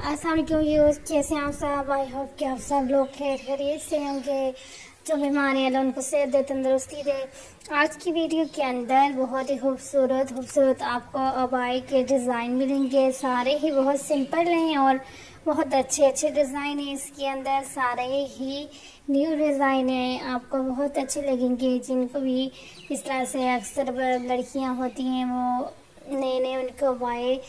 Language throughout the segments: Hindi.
असलम यूज़ कैसे आप सब आई होप कि आप सब लोग खैर खरीद से होंगे जो बीमारी अल्लाह उनको सेहत दे तंदरुस्ती दे आज की वीडियो के अंदर बहुत ही खूबसूरत खूबसूरत आपको अबाई के डिज़ाइन मिलेंगे सारे ही बहुत सिंपल हैं और बहुत अच्छे अच्छे डिज़ाइन हैं इसके अंदर सारे ही न्यू डिज़ाइन हैं आपको बहुत अच्छे लगेंगे जिनको भी इस तरह से अक्सर लड़कियाँ होती हैं वो नए नए उनको अबाई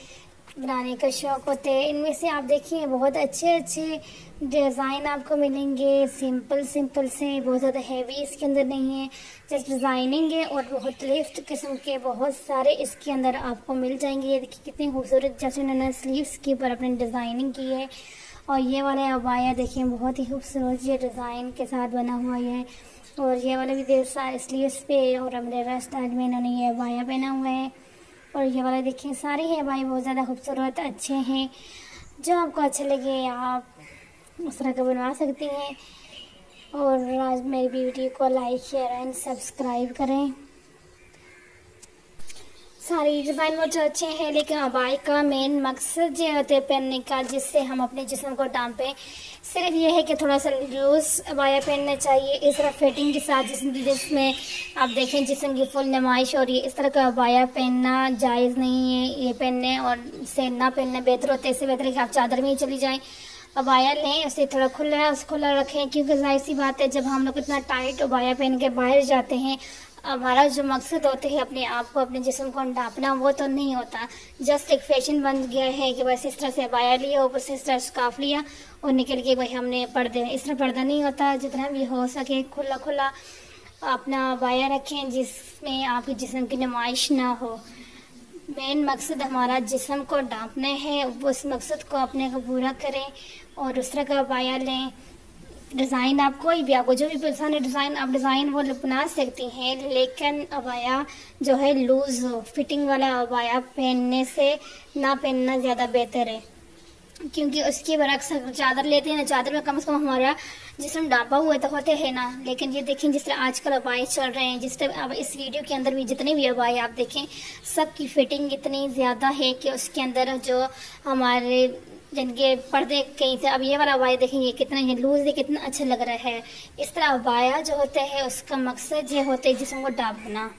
बनाने का शौक़ होते हैं। इनमें से आप देखिए, बहुत अच्छे अच्छे डिज़ाइन आपको मिलेंगे। सिंपल सिंपल से, बहुत ज़्यादा हैवी इसके अंदर नहीं है। जस्ट डिज़ाइनिंग है और बहुत लिफ्ट किस्म के बहुत सारे इसके अंदर आपको मिल जाएँगे। ये देखिए कितनी खूबसूरत जैसे उन्होंने स्लीव्स के ऊपर अपने डिज़ाइनिंग की है। और ये वाले अबाया देखिए, बहुत ही खूबसूरत ये डिज़ाइन के साथ बना हुआ है। और ये वाले भी देर स्लीव्स पे और अमरेरा स्टाइल में इन्होंने ये अबाया पहना हुआ है। और ये वाला देखिए, सारे हैं भाई, बहुत ज़्यादा खूबसूरत, अच्छे हैं। जो आपको अच्छे लगे, आप उस तरह का बनवा सकती हैं। और आज मेरी वीडियो को लाइक शेयर एंड सब्सक्राइब करें। सारी डिज़ाइन जो अच्छे हैं, लेकिन अबाई का मेन मकसद ये होते हैं पहनने का, जिससे हम अपने जिसम को डांपें सिर्फ़ ये है कि थोड़ा सा लूज अबाया पहनना चाहिए, इस तरह फिटिंग के साथ जिसम जिसमें आप देखें जिसम की फुल नुमाइश हो रही है इस तरह का अबाया पहनना जायज़ नहीं है, ये पहनने और से ना पहनना बेहतर होता है, इससे बेहतर है कि आप चादर में ही चली जाएँ। अबाया लें उसे थोड़ा खुला खुला रखें, क्योंकि ज़ाहिर सी बात है, जब हम लोग इतना टाइट अबाया पहन के बाहर जाते हैं, हमारा जो मकसद होते है अपने आप को, अपने जिसम को ढापना वो तो नहीं होता। जस्ट एक फ़ैशन बन गया है कि बस इस तरह से अबाया लिया, ऊपर से इस तरह स्काफ लिया और निकल के भाई हमने पर्दे, इस तरह पर्दा नहीं होता, जितना भी हो सके खुला खुला अपना अबाया रखें, जिसमें आपके जिसम की नुमाइश ना हो। मेन मकसद हमारा जिसम को डांपने है, उस मकसद को अपने को पूरा करें और तरह का पाया लें। डिज़ाइन आप कोई भी आपको जो भी पसंद है डिज़ाइन, आप डिज़ाइन वो बना सकती हैं, लेकिन अबाया जो है लूज़, फिटिंग वाला अबाया पहनने से ना पहनना ज़्यादा बेहतर है। क्योंकि उसके बरक्स चादर लेते हैं ना चादर में कम से कम हमारा जिसम डापा हुआ तो होते हैं ना। लेकिन ये देखें, जिस तरह आजकल अबाए चल रहे हैं, जिस तरह अब इस वीडियो के अंदर भी जितने भी अबाए आप देखें, सबकी फिटिंग इतनी ज़्यादा है कि उसके अंदर जो हमारे जिनके पर्दे कहीं से, अब ये वाला अबाया देखेंगे कितना ही लूज है, कितना अच्छा लग रहा है। इस तरह अबाया जो होता है, उसका मकसद ये होता है जिसम को डाबना।